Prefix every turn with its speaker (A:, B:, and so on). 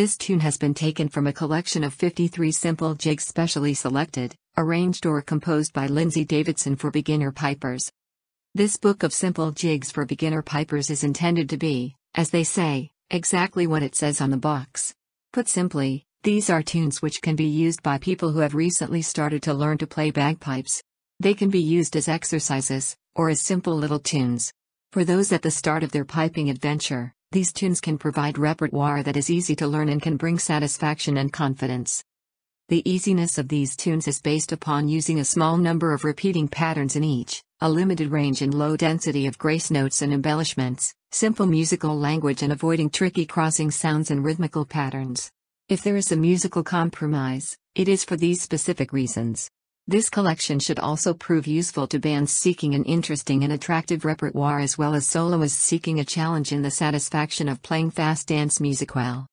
A: This tune has been taken from a collection of 53 simple jigs specially selected, arranged or composed by Lindsay Davidson for beginner pipers. This book of simple jigs for beginner pipers is intended to be, as they say, exactly what it says on the box. Put simply, these are tunes which can be used by people who have recently started to learn to play bagpipes. They can be used as exercises, or as simple little tunes. For those at the start of their piping adventure, these tunes can provide repertoire that is easy to learn and can bring satisfaction and confidence. The easiness of these tunes is based upon using a small number of repeating patterns in each, a limited range and low density of grace notes and embellishments, simple musical language and avoiding tricky crossing sounds and rhythmical patterns. If there is a musical compromise, it is for these specific reasons. This collection should also prove useful to bands seeking an interesting and attractive repertoire as well as soloists seeking a challenge in the satisfaction of playing fast dance music well.